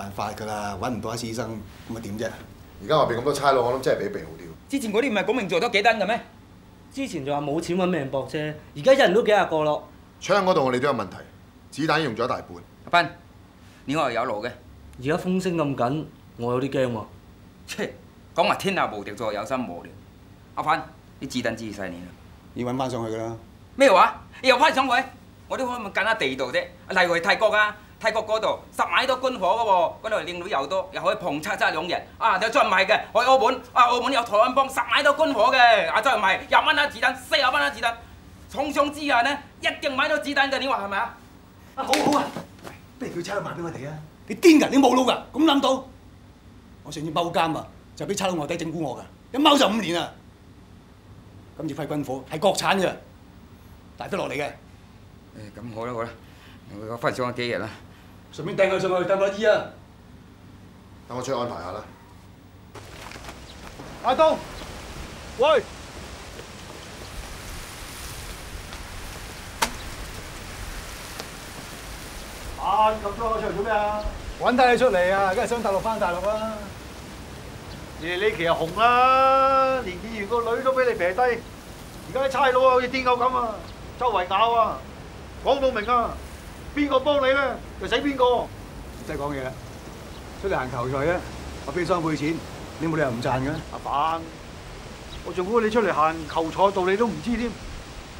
辦法㗎啦，揾唔到一次醫生，咁咪點啫？而家外邊咁多差佬，我諗真係比避好啲。之前嗰啲唔係講明做咗幾單嘅咩？之前就話冇錢揾命搏啫，而家一人都幾廿個咯。槍嗰度我哋都有問題，子彈用咗一大半。阿斌，你我係有路嘅。而家風聲咁緊，我有啲驚喎。切，講話天下無敵，做有心無聊。阿斌，啲子彈知晒你啦。要揾翻上去㗎啦。咩話？又翻上去？我啲可唔可以揀下地道啫？例如泰國啊，泰國嗰度十買多軍火嘅喎，嗰度靚女又多，又可以碰叉叉兩日。啊，又再唔係嘅，去澳門，啊澳門有台灣幫十買多軍火嘅，啊再唔係廿蚊一子彈，四廿蚊一子彈，重傷之下呢，一定買到子彈嘅，你話係咪啊？啊好好啊，不如叫差佬賣俾我哋啊！你癲㗎？你冇腦㗎？咁諗到？我上次踎監啊，就俾差佬外底整蠱我㗎，一踎就五年啊！今次批軍火係國產嘅，大得落嚟嘅。誒咁好啦好啦，我翻嚟上咗幾日啦。順便掟佢上去得唔得醫啊？等我出去安排下啦。阿東，喂！啊！咁多出嚟做咩啊？揾睇你出嚟啊，梗係想大陸翻大陸啦。你呢期又紅啦，連議員個女都俾你撇低，而家啲差佬啊好似癲狗咁啊，周圍咬啊，講到明啊，邊個幫你咧就死邊個。唔使講嘢啦，出嚟行球賽啊！我俾雙倍錢，你冇理由唔賺嘅。阿板，我仲估你出嚟行球賽道理都唔知添。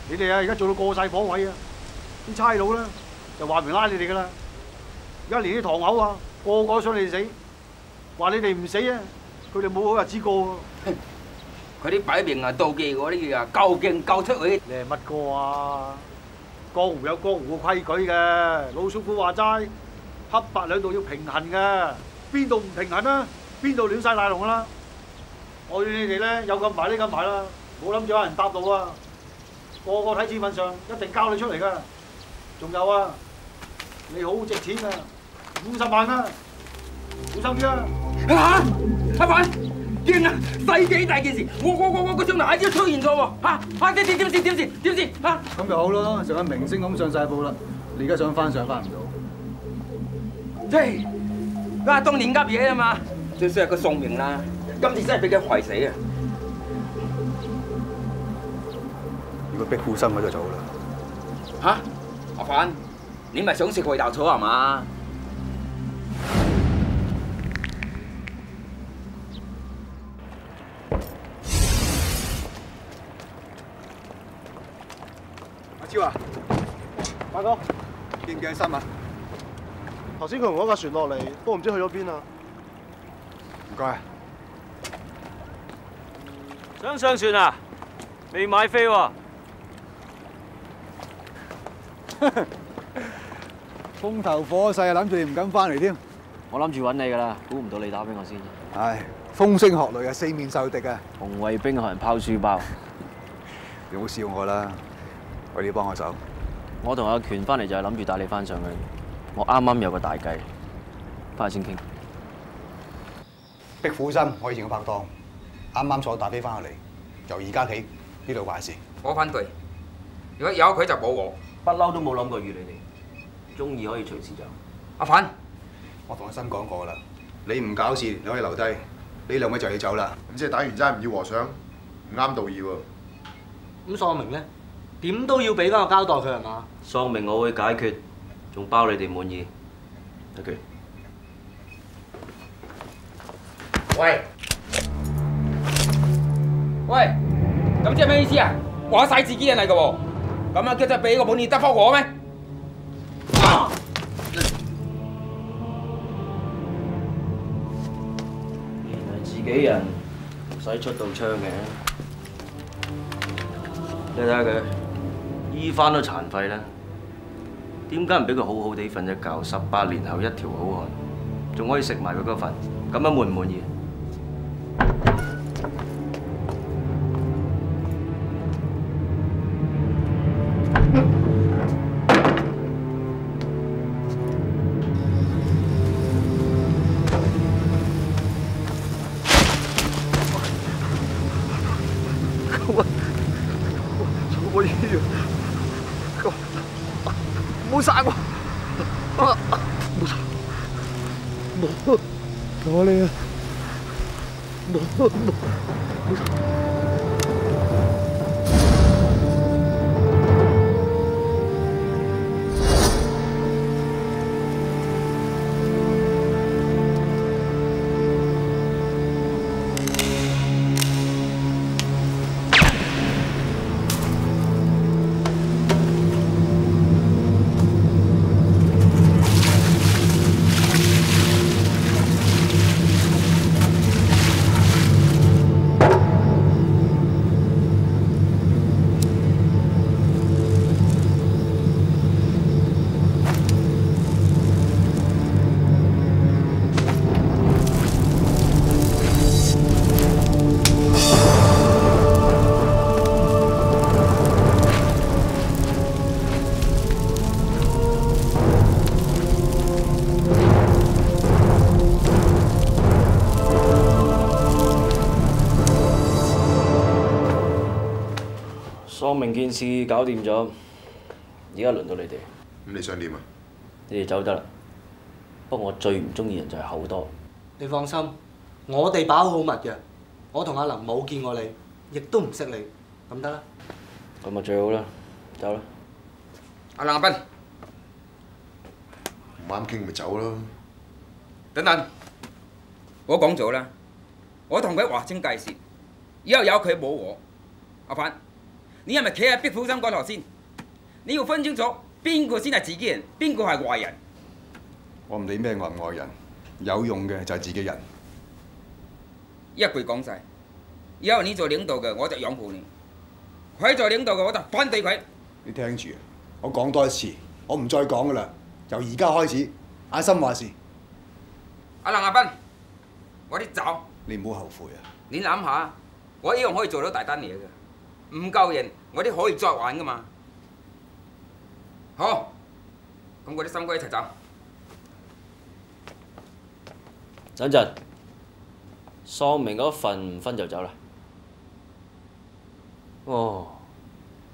你哋啊而家做到過晒火位啊！啲差佬咧就話明拉你哋噶啦，而家連啲堂口啊個個想你哋死，話你哋唔死啊，佢哋冇好日子過喎。佢啲擺明啊妒忌我啲啊，夠勁夠出去。你係乜哥啊？江湖有江湖嘅規矩嘅，老叔父話齋，黑白兩道要平衡嘅，邊度唔平衡啊？邊度亂晒大龍啦！我勸你哋咧有咁埋呢咁埋啦，冇諗住有人搭路啊！個個睇紙份上一定交你出嚟噶。仲有啊，你好值錢啊，五十萬啊，小心啲啊！嚇！阿凡，驚啊！世紀大件事，我我我我個將來已經出現咗喎！嚇嚇點點點事點事點事吓！咁就好咯，成個明星咁上晒報啦。你而家想翻上翻唔到。即係啊，當年急嘢啊嘛，最衰係個宋明啦，今次真係俾佢害死啊！如果逼苦心我就走啦。吓！阿凡，你咪想食回頭草係嘛？超啊，大哥，見唔見新聞？頭先佢同嗰架船落嚟，都唔知去咗邊啊！唔該。想上船啊？未買飛喎。風頭火勢，諗住你唔敢翻嚟添。我諗住揾你噶啦，估唔到你打俾我先。唉，風聲鶴唳啊，四面受敵啊！紅衛兵學人拋書包，你唔好笑我啦，我哋要幫我手。我同阿權翻嚟就係諗住帶你翻上去。我啱啱有個大計，翻去先傾。逼苦心，我以前嘅拍檔，啱啱坐大飛翻嚟，由而家起呢度壞事。我反對，如果有佢就冇我。不嬲都冇諗過預你哋，中意可以隨時走。阿凡，我同阿新講過啦，你唔搞事，你可以留低。呢兩位就要走啦。咁即係打完齋唔要和尚，唔啱道義喎。咁喪明咧，點都要俾翻個交代佢係嘛？喪命我會解決，仲包你哋滿意。阿權，喂喂，咁即係咩意思啊？話晒自己人嚟嘅喎，咁啊叫做俾個滿意得翻我咩？啊原來自己人唔使出到槍嘅。你睇下佢，医翻都殘廢啦，點解唔俾佢好好地瞓一覺？十八年後一條好漢，仲可以食埋佢嗰份，咁樣滿唔滿意？明件事搞掂咗，而家輪到你哋，咁你想點啊？你哋走得啦。不過我最唔中意人就係口多。你放心，我哋把好密嘅，我同阿林冇見過你，亦都唔識你，咁得啦。咁啊最好啦，走啦。阿林阿斌，唔啱傾咪走咯。等等，我講咗啦，我同佢劃清界線，以後有佢冇我。阿凡，你係咪企喺壁虎心嗰頭先？你要分清楚邊個先係自己人，邊個係外人。我唔理咩外唔外人，有用嘅就係自己人。一句講晒，以後你做領導嘅我就擁護你，佢做領導嘅我就反對佢。你聽住，我講多一次，我唔再講噶啦。由而家開始，阿心話事，阿林阿斌，我啲走。你唔好後悔啊！你諗下，我一樣可以做到大單嘢嘅，唔夠人我哋可以再玩噶嘛。好，咁我哋三哥一齐走。等陣，喪明嗰份唔分就走啦。哦，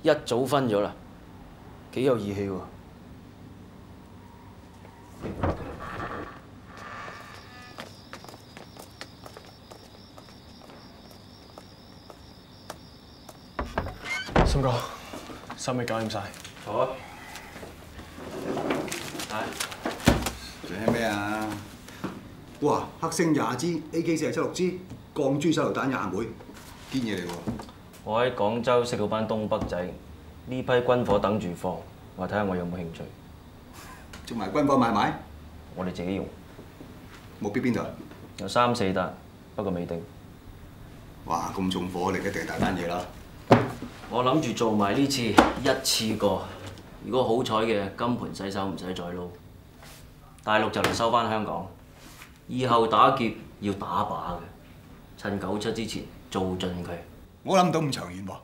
一早分咗啦，幾有義氣喎。森哥，手尾搞掂晒。好啊。做咩啊？哇！黑星廿支，AK 四十七六支，鋼珠手榴彈廿枚，堅嘢嚟喎！我喺廣州識到班東北仔，呢批軍火等住放，我睇下我有冇興趣。做埋軍火買賣，我哋自己用，目標邊度？有三四笪，不過未定。哇！咁重火力，一定係大單嘢啦！我諗住做埋呢次一次過，如果好彩嘅金盆洗手唔使再撈，大陸就嚟收翻香港。以後打劫要打靶嘅，趁九七之前做盡佢。我諗到咁長遠喎。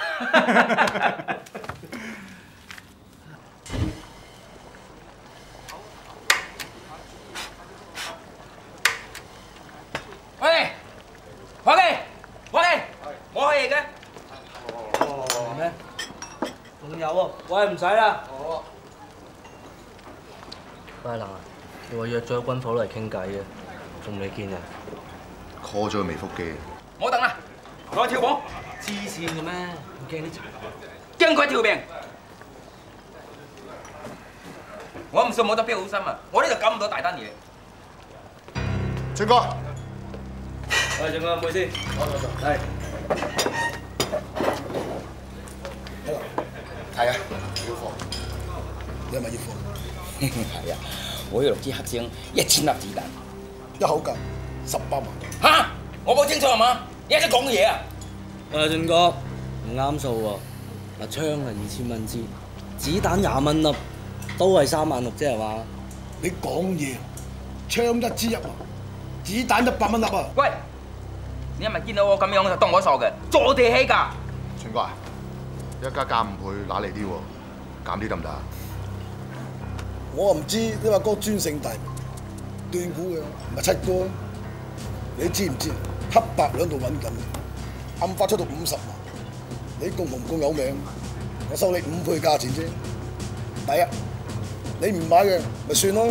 喂，伙計，伙計，我可以嘅。係咩？仲有喎，喂唔使啦。喂，林啊，你話約咗軍火嚟傾偈嘅，仲未見啊？call 咗佢未復機，我等啦，我跳房，黐線嘅咩？唔驚啲柴？驚佢條命。我唔信冇得標好心啊！我呢度搞唔到大單嘢。春哥，喂，俊哥唔好先？係。係啊，你係咪要貨？係啊，我有六支黑星，一千粒子彈。一口價十八萬。嚇！我冇清楚係嘛？你喺度講嘢啊！誒，俊哥唔啱數喎。嗱，槍係二千蚊支，子彈廿蚊粒，都係三萬六啫係嘛？你講嘢，槍一支一萬，子彈一百蚊粒啊！喂，你係咪見到我咁樣就當我傻嘅？坐地起㗎！俊哥啊，一家加五倍，揦你啲喎，減啲得唔得啊？我唔知你話哥專姓大名，斷估嘅唔係七哥。你知唔知黑白兩度揾緊，暗發出到五十萬，你共唔共有名？我收你五倍價錢啫。第一，你唔買嘅咪算咯。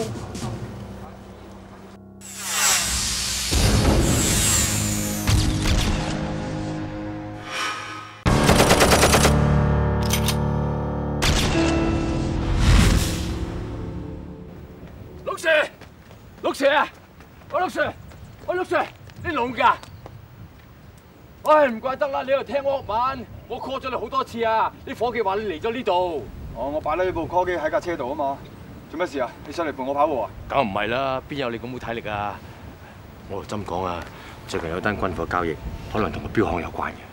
我陸 Sir，我陸 Sir，你聾㗎？唉，唔怪得啦，你又聽我晚，我 call 咗你好多次啊！啲伙計話你嚟咗呢度。哦，我擺呢部 call 機喺架車度啊嘛。做咩事啊？你上嚟陪我跑步啊？梗唔係啦，邊有你咁冇體力啊？我同針講啊，最近有單軍火交易，可能同個標行有關嘅。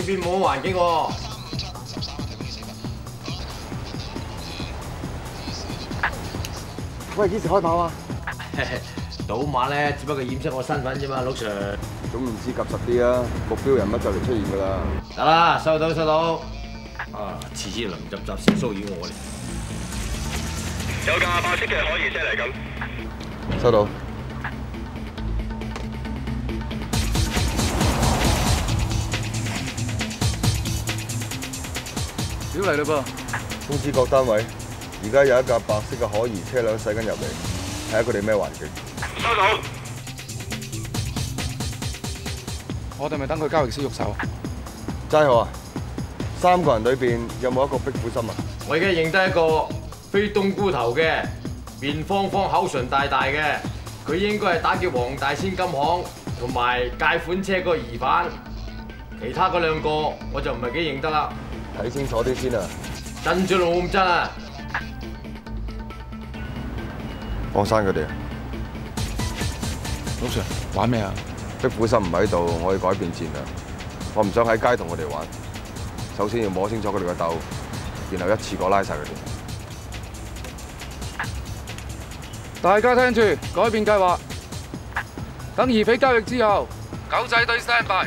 呢邊冇環境喎。喂，幾時開跑啊？賭馬咧，只不過掩飾我身份啫嘛，老 Sir。總言之，及實啲啊！目標人物就嚟出現噶啦。得啦，收到收到。啊，次次臨集集先騷擾我哋。有架白色嘅可疑車嚟緊。收到。屌嚟嘞噃！通知各單位，而家有一架白色嘅可疑車輛駛緊入嚟，睇下佢哋咩環境。收到。我哋咪等佢交易先喐手。齋號啊！三個人裏邊有冇一個壁虎心啊？我而家認得一個非冬菇頭嘅，面方方、口唇大大嘅，佢應該係打劫黃大仙金行同埋借款車嗰個疑犯。其他嗰兩個我就唔係幾認得啦。睇清楚啲先啊！真咗冇咁真啊！放生佢哋啊！老 Sir，玩咩啊？壁虎心唔喺度，我要改變戰略。我唔想喺街同佢哋玩。首先要摸清楚佢哋嘅斗，然後一次過拉晒佢哋。大家聽住，改變計劃。等疑匪交易之後，狗仔隊 stand by。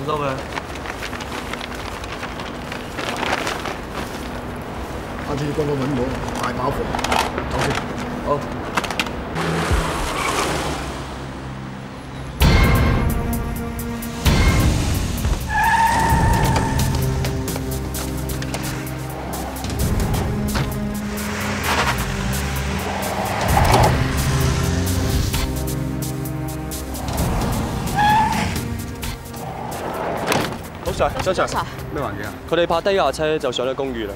冇收嘅。下次幫我揾我大把貨，走先。好。周 Sir，Sir 咩環境啊？佢哋泊低架車就上咗公寓啦。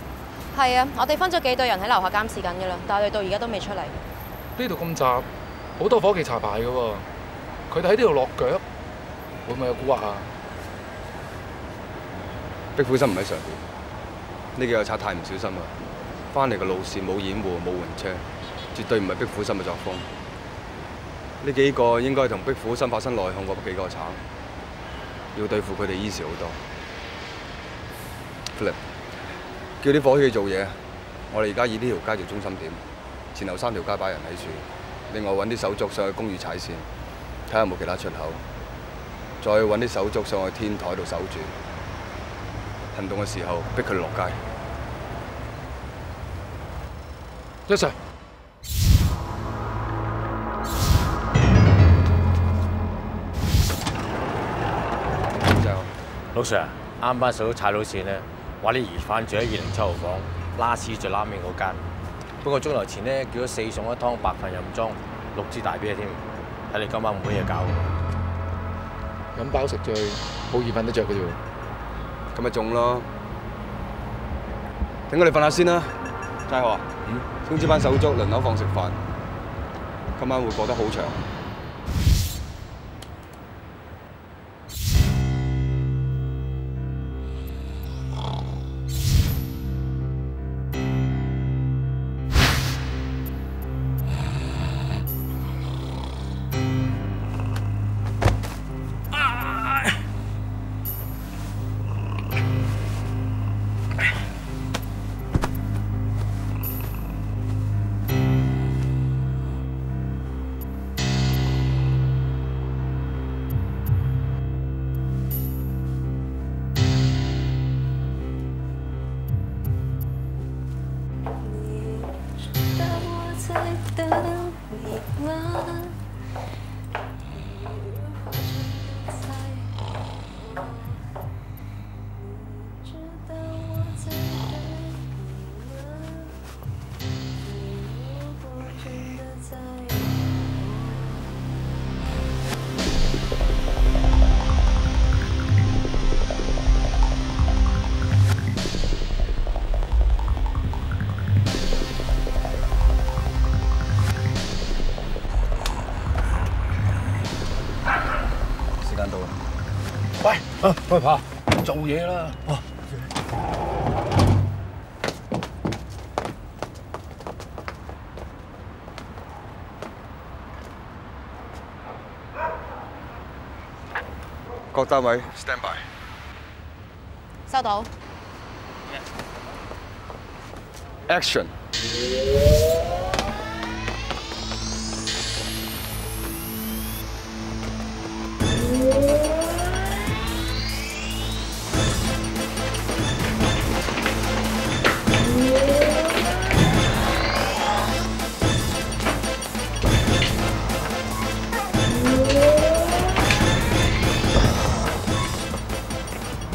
係啊，我哋分咗幾隊人喺樓下監視緊嘅啦，但係佢哋到而家都未出嚟。呢度咁雜，好多伙計查牌㗎喎。佢哋喺呢度落腳，會唔會有蠱惑啊？壁虎心唔喺上邊，呢幾個賊太唔小心啦！翻嚟嘅路線冇掩護，冇換車，絕對唔係壁虎心嘅作風。呢幾個應該係同壁虎心發生內訌嗰幾個賊，要對付佢哋 easy 好多。Philip，叫啲伙去做嘢，我哋而家以呢條街做中心點，前後三條街擺人喺處，另外揾啲手足上去公寓踩線，睇下有冇其他出口，再揾啲手足上去天台度守住。行動嘅時候逼佢落街。一 Sir，老 Sir，啱班手都踩到線咧，話你疑犯住喺二零七號房，拉屎最拉尾嗰間。半個鐘頭前咧叫咗四餸一湯白飯任裝，六支大啤添。睇你今晚冇嘢搞。飲飽食醉，好易瞓得着嘅啫喎。咁咪中咯。等我哋瞓下先啦。齋號啊，嗯，通知班手足輪流放食飯。今晚會過得好長。的你吗？啊，喂爬，做嘢啦。哦，各單位 stand by。收到。Action！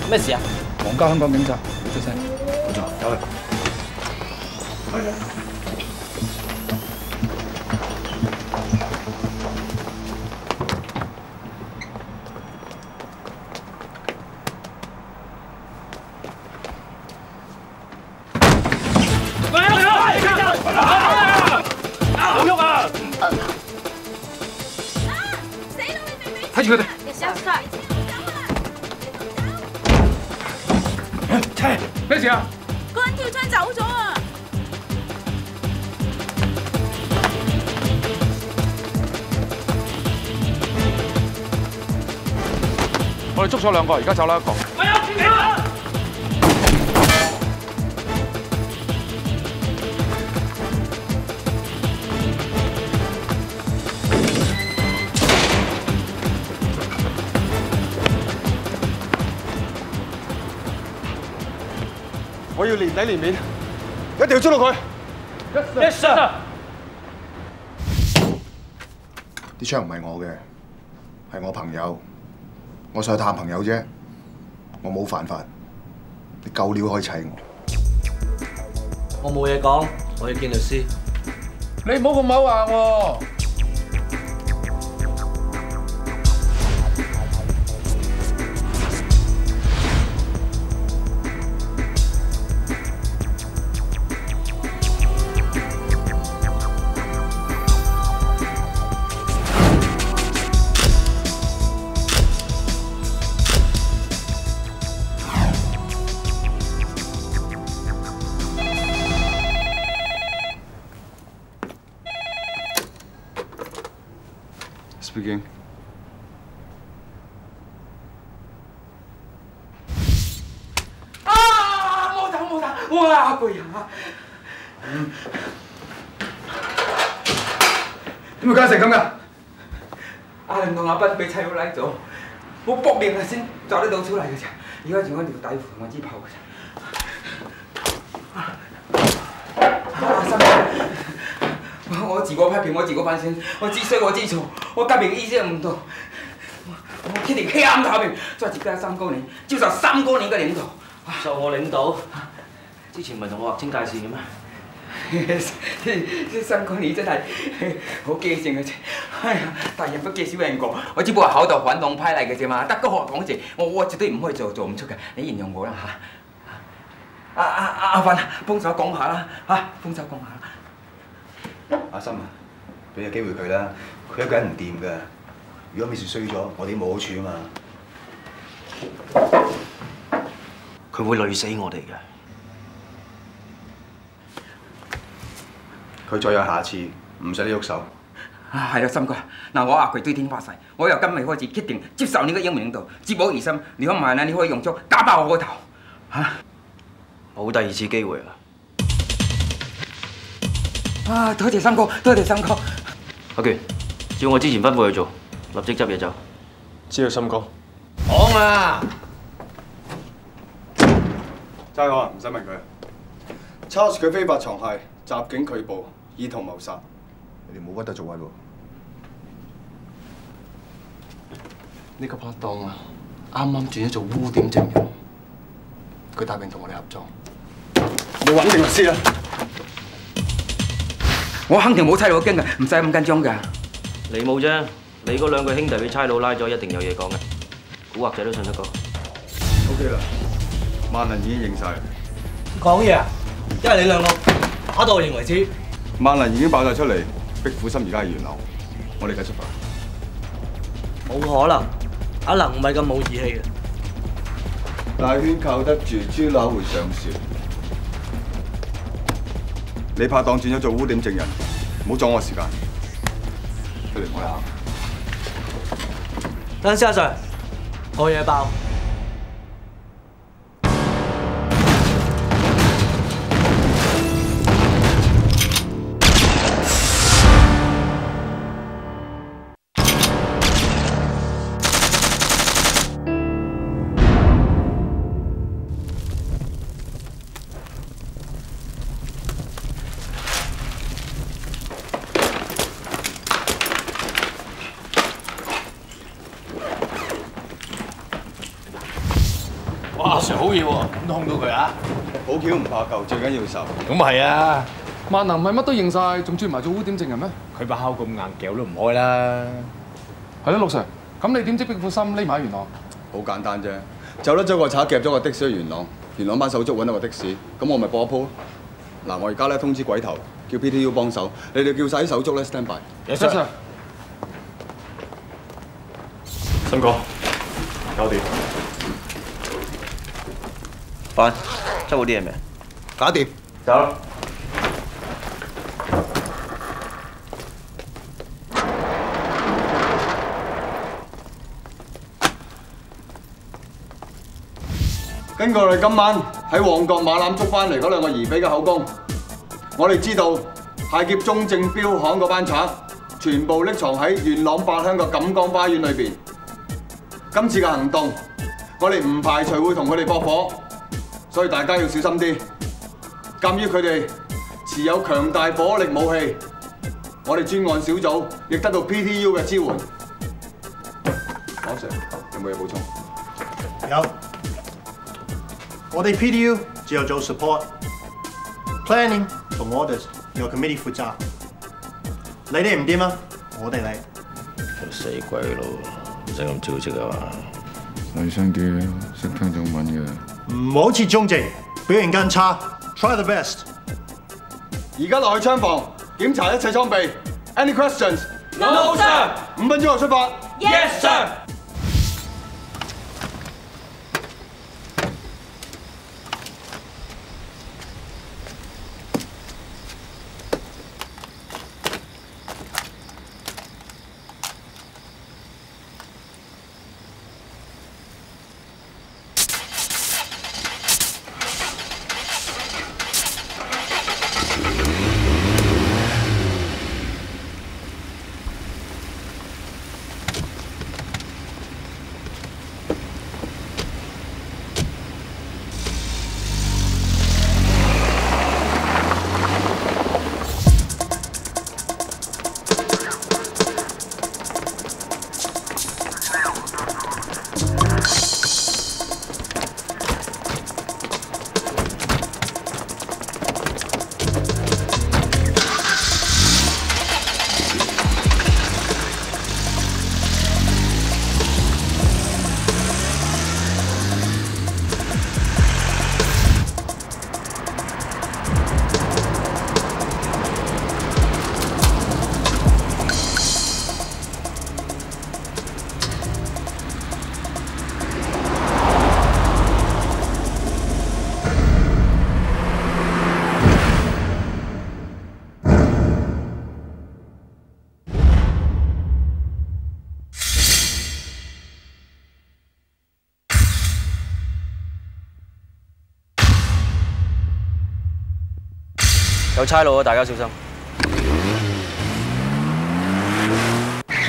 咩事啊？皇家香港警察，你出聲。冇錯，走去。咗兩個，而家走啦一個。我要連底連面，一定要捉到佢。Yes sir。啲槍唔係我嘅，係我朋友。我上去探朋友啫，我冇犯法。你夠料可以砌我。我冇嘢講，我要見律師。你唔好咁口硬喎。阿斌俾砌佬拉咗，我搏命啊先抓得到出嚟嘅啫。而家仲有条底裤同我支炮嘅啫。阿生，我自我批评，我自我反省，我知衰我知错，我革命意識唔同，我我決定黑暗革命，再接加三高年，接受三高年嘅领导。受我领导，之前唔系同我劃清界线嘅咩？三哥你真係 好記性嘅啫！哎呀，大人不記小人過，我只不過口度反動派嚟嘅啫嘛。得個學講字，我我絕對唔可以做做唔出嘅。你原諒我啦嚇。阿阿阿阿芬，幫手講下啦嚇，幫手講下啦。阿心啊，俾個機會佢啦，佢一個人唔掂㗎。如果美事衰咗，我哋冇好處啊嘛。佢會累死我哋嘅。佢再有下次，唔使你喐手。啊，係啦，森哥，嗱，我阿葵對天發誓，我由今日開始決定接受你嘅英明領導，接我而心。如果唔係咧，你可以用足打爆我個頭嚇。冇第二次機會啦！啊，多謝森哥，多謝森哥。阿權，照我之前吩咐去做，立即執嘢走。知道森哥。講啊！齋我啊，唔使問佢。Charles 佢非法藏械、襲警拒捕、意圖謀殺，你哋冇屈得做位喎。呢個拍檔啊，啱啱轉咗做污點證人，佢答應同我哋合作。你揾定律師啊！我肯定冇差佬驚嘅，唔使咁緊張㗎。你冇啫，你嗰兩個兄弟俾差佬拉咗，一定有嘢講嘅。古惑仔都信得過。O K 啦，萬能已經認晒。講嘢啊！因為你兩個打到我認為止。萬能已經爆晒出嚟，逼苦心而家係元朗，我哋而家出發。冇可能，阿能唔係咁冇義氣嘅。大圈靠得住，豬乸會上船。你拍檔轉咗做污點證人，唔好阻我時間。出嚟我哋行。等陣先，阿 Sir，我嘢爆。好橋唔怕舊，最緊要受。咁係啊！萬能唔係乜都認晒，仲轉埋做污點證人咩？佢把口咁硬，撬都唔開啦。係咯，陸 Sir，咁你點知壁虎心匿埋喺元朗？好簡單啫，走甩咗個賊夾咗個的士去元朗，元朗班手足揾到個的士，咁我咪播一鋪。嗱，我而家咧通知鬼頭，叫 PTU 幫手，你哋叫晒啲手足咧 stand by。Yes sir。新哥，搞掂。快，執好啲嘢未？搞掂。走啦。根據我哋今晚喺旺角馬攬捉翻嚟嗰兩個疑匪嘅口供，我哋知道械劫中正標行嗰班賊全部匿藏喺元朗八鄉嘅錦江花園裏邊。今次嘅行動，我哋唔排除會同佢哋駁火，所以大家要小心啲。鑑於佢哋持有強大火力武器，我哋專案小組亦得到 PTU 嘅支援。講 Sir，有冇嘢補充？有，我哋 PTU 只有做 support，planning 同 orders 由 committee 負責。你哋唔掂啊，我哋嚟。死鬼佬，唔使咁招積啊嘛！細聲啲，識聽中文嘅。唔好似中正，表現更差。Try the best。而家落去槍房檢查一切裝備。Any questions? No, sir. 五分鐘後出發。Yes, sir. 有差佬啊，大家小心。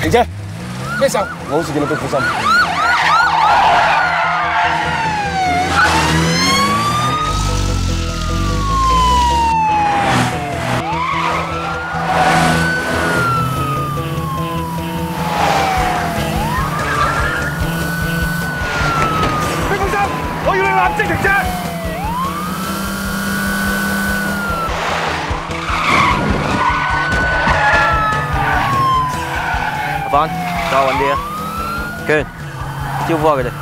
停姐，咩事？我好似见到都苦心。冰风心，我要你立即停车。啊！娟，招呼下佢哋。小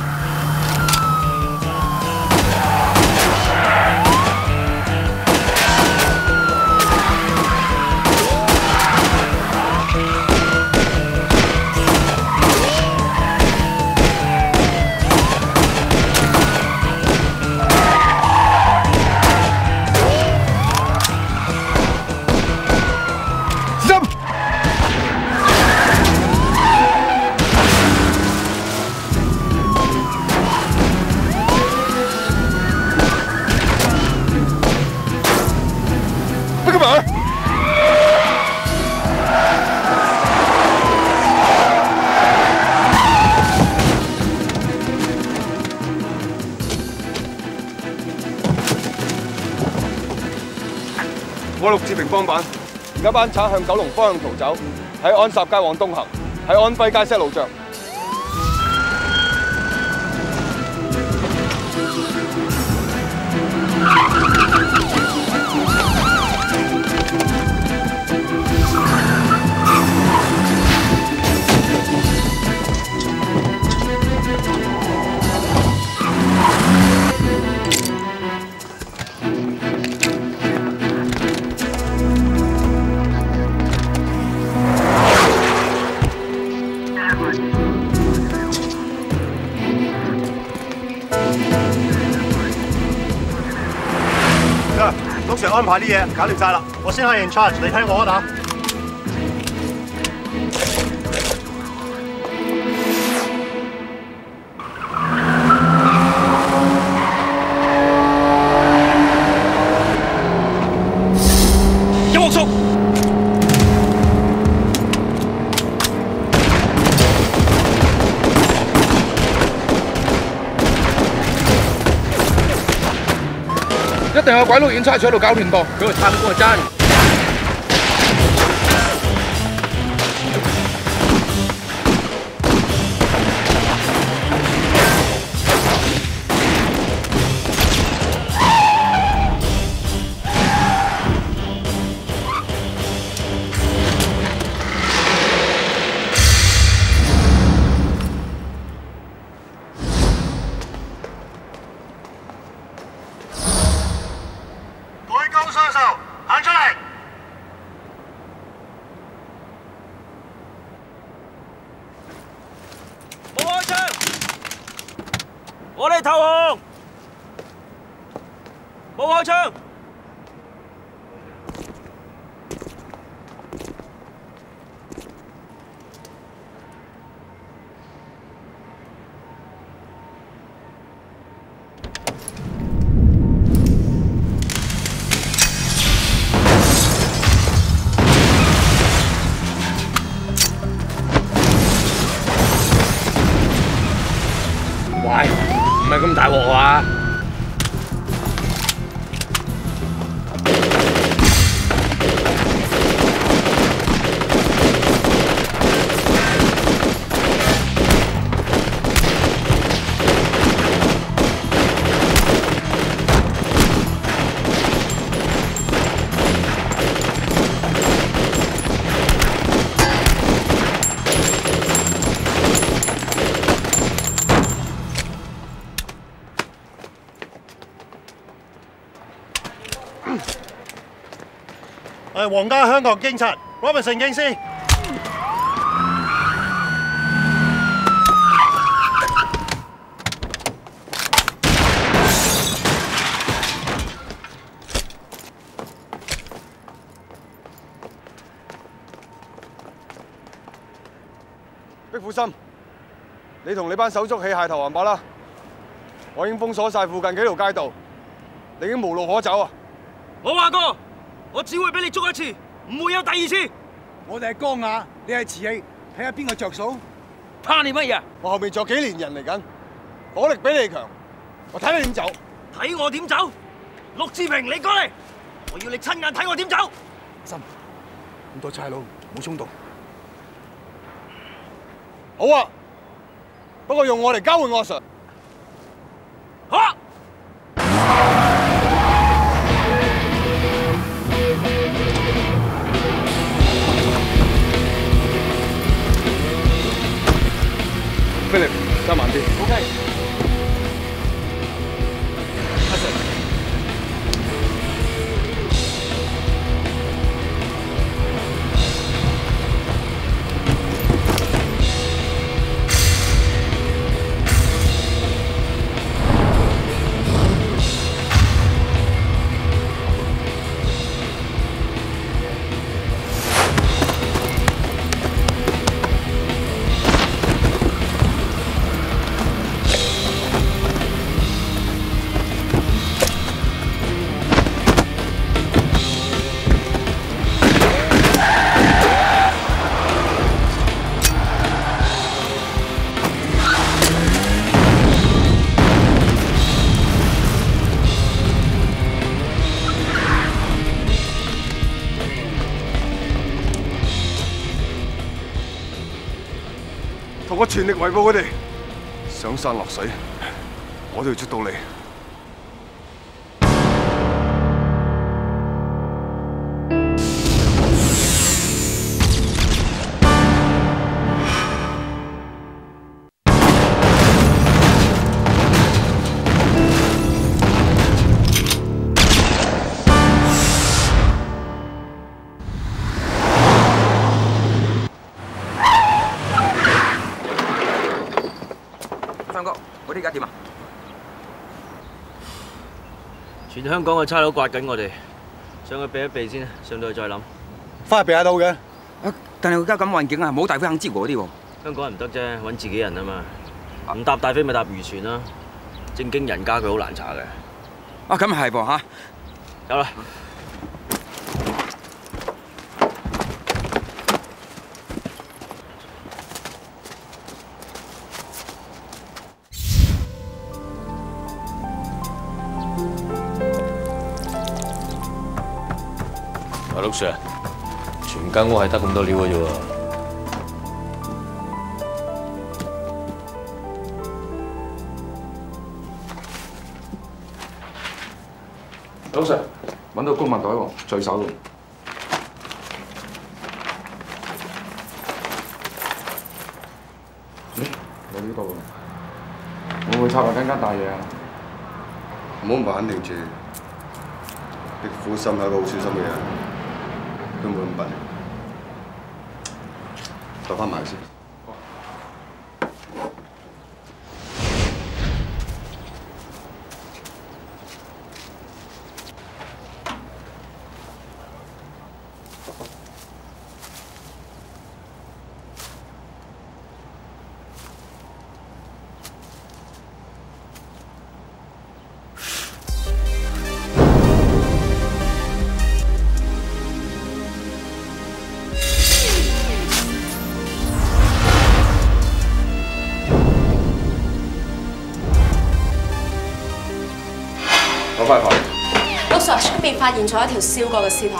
方版，而家班贼向九龙方向逃走，喺安霎街往东行，喺安徽街西路着。安排啲嘢搞掂晒啦，我先去 in charge，你聽我啊。有鬼佬演差喺度搞亂檔，俾佢貪過真。係皇家香港警察 Robinson 警司。壁虎心，你同你班手足起械投降吧啦！我已經封鎖晒附近幾條街道，你已經無路可走啊！我話過，我只會俾你捉一次，唔會有第二次。我哋係江雅，你係慈禧，睇下邊個着數。怕你乜嘢？我後面仲有幾年人嚟緊，火力比你強，我睇你點走。睇我點走？陸志平，你過嚟，我要你親眼睇我點走。心，咁多差佬，冇衝動。好啊，不過用我嚟交換我 Sir。好。揸慢啲。OK。阿我全力围捕佢哋，上山落水，我都要捉到你。香港嘅差佬刮緊我哋，上去避一避先，上到去再諗。翻去避下到嘅。但係而家咁環境啊，冇大飛肯接我啲喎。香港人唔得啫，揾自己人啊嘛。唔搭大飛咪搭漁船啦。正經人家佢好難查嘅。啊，咁係噃嚇。有啦。陸 Sir，全間屋係得咁多料嘅啫喎。老 Sir，揾到公文袋喎，聚手喎。咦？我呢度喎，會唔會插落間間大嘢啊？唔好咁快肯定住。壁虎心係一個好小心嘅人，佢唔會咁笨。躲翻攞翻去陸 Sir 出面發現咗一條燒過嘅屍體。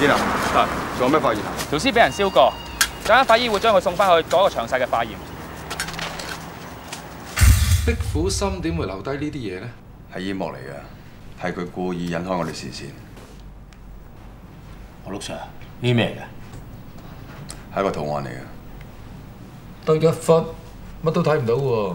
堅啊，得，仲有咩發現啊？條屍俾人燒過，陣間法醫會將佢送翻去做一個詳細嘅化驗。壁虎心點會留低呢啲嘢呢？係煙幕嚟嘅，係佢故意引開我哋視線。我陸 Sir，呢咩嚟係一個圖案嚟嘅。得一忽，乜都睇唔到喎。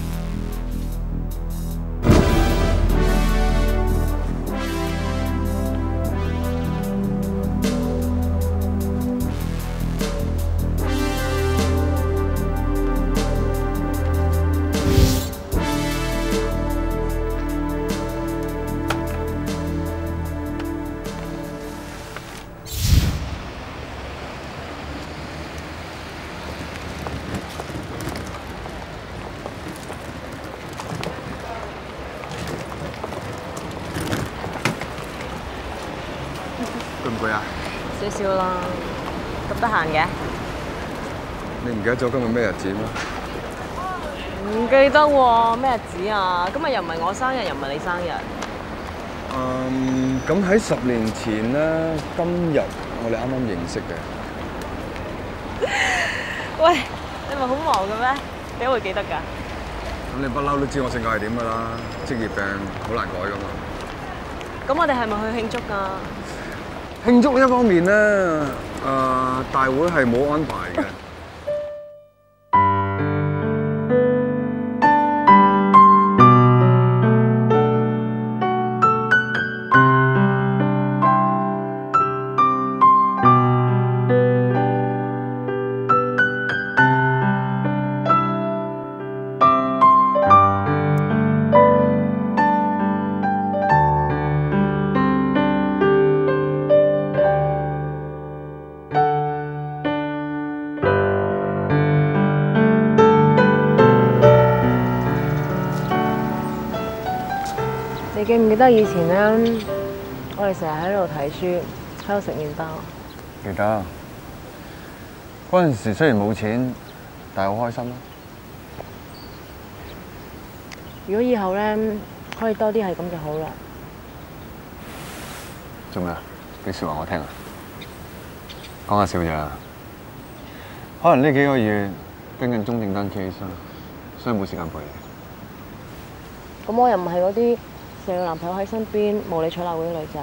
少少啦，咁得閒嘅？你唔記得咗今日咩日子咩？唔記得喎，咩日子啊？今日又唔係我生日，又唔係你生日。嗯，咁喺十年前咧，今日我哋啱啱認識嘅。喂，你咪好忙嘅咩？點會記得㗎？咁你不嬲都知我性格係點噶啦，職業病好難改噶嘛。咁我哋係咪去慶祝㗎？慶祝呢一方面咧，誒、大會係冇安排得以前咧，我哋成日喺度睇書，喺度食麵包。記得嗰陣時雖然冇錢，但係好開心咯。如果以後咧可以多啲係咁就好啦。做咩啊？俾説話我聽啊！講下笑咋。可能呢幾個月跟緊中正單 case，所以冇時間陪你。咁我又唔係嗰啲成個男朋友喺身邊無理取鬧嗰啲女仔。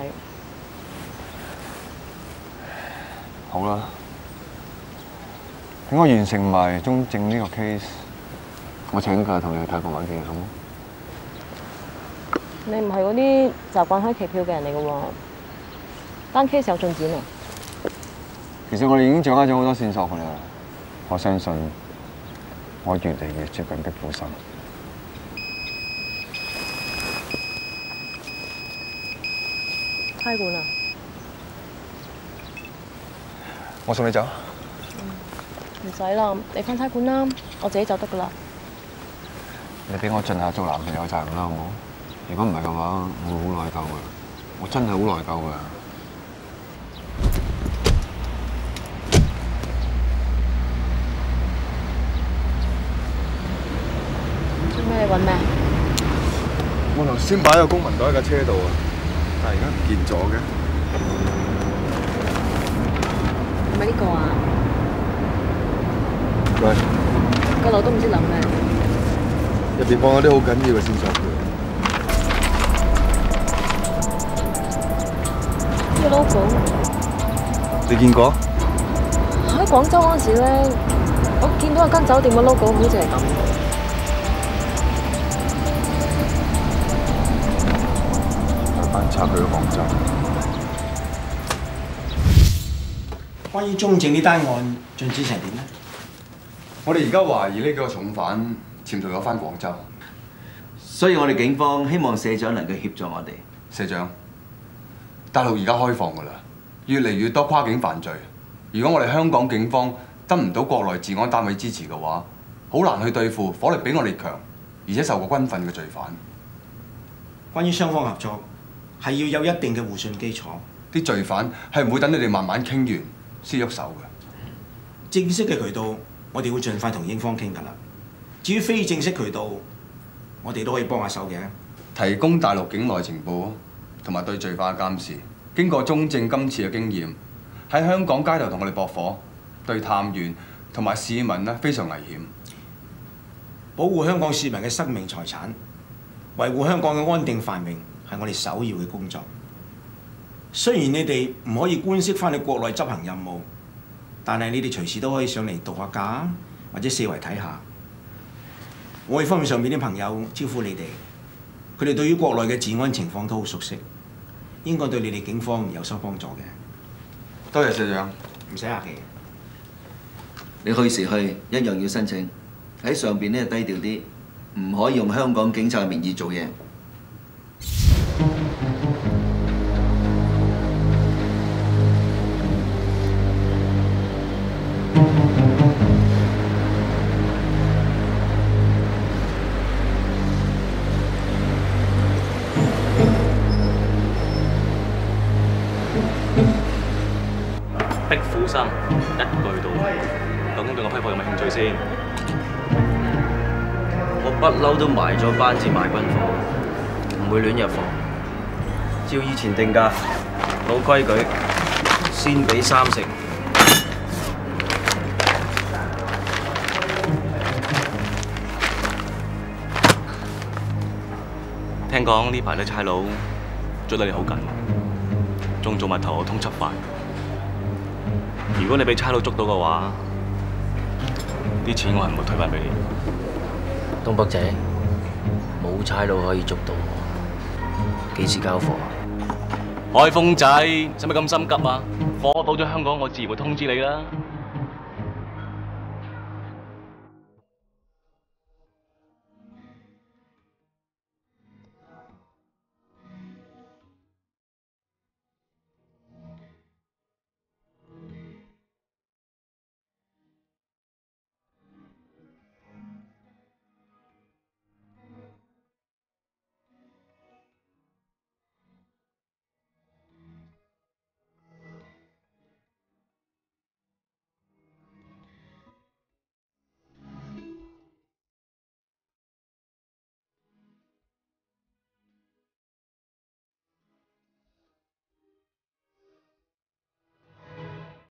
好啦，等我完成埋中正呢個 case，我請假同你去泰國玩幾日好？你唔係嗰啲習慣開期票嘅人嚟嘅喎，單 case 有進展啊！其實我哋已經掌握咗好多線索㗎啦，我相信我越嚟越接近壁虎心。差館啊！我送你走。唔使啦，你翻差館啦，我自己就得噶啦。你俾我盡下做男朋友嘅責任啦，好唔好？如果唔係嘅話，我會好內疚㗎。我真係好內疚㗎。做咩？你揾咩？我頭先擺喺個公文袋喺架車度啊，而家唔見咗嘅。係咪呢個啊？喂，個腦都唔知諗咩。入邊放咗啲好緊要嘅線索嘅。呢個 logo 你見過？喺廣州嗰陣時咧，我見到有間酒店嘅 logo 好似係咁。去班車去咗廣州。關於中正呢單案進展成點呢？我哋而家懷疑呢幾個重犯潛逃咗翻廣州。所以我哋警方希望社長能夠協助我哋。社長，大陸而家開放㗎啦，越嚟越多跨境犯罪。如果我哋香港警方得唔到國內治安單位支持嘅話，好難去對付火力比我哋強，而且受過軍訓嘅罪犯。關於雙方合作，係要有一定嘅互信基礎。啲罪犯係唔會等你哋慢慢傾完先喐手嘅。正式嘅渠道，我哋會盡快同英方傾㗎啦。至於非正式渠道，我哋都可以幫下手嘅。提供大陸境內情報同埋對罪犯嘅監視。經過中正今次嘅經驗，喺香港街頭同我哋駁火，對探員同埋市民咧非常危險。保護香港市民嘅生命財產，維護香港嘅安定繁榮係我哋首要嘅工作。雖然你哋唔可以官式翻去國內執行任務，但係你哋隨時都可以上嚟度下假，或者四圍睇下。我哋方面上面啲朋友招呼你哋，佢哋對於國內嘅治安情況都好熟悉，應該對你哋警方有所幫助嘅。多謝社長，唔使客氣。你去時去一樣要申請，喺上邊咧低調啲，唔可以用香港警察嘅名義做嘢。班子賣軍火，唔會亂入房。照以前定價，老規矩，先俾三成。聽講呢排啲差佬捉得你好緊，仲做埋頭號通緝犯。如果你俾差佬捉到嘅話，啲錢我係唔會退翻俾你。東北仔，冇差佬可以捉到我，幾時交貨啊？海風仔，使乜咁心急啊？貨到咗香港，我自然會通知你啦。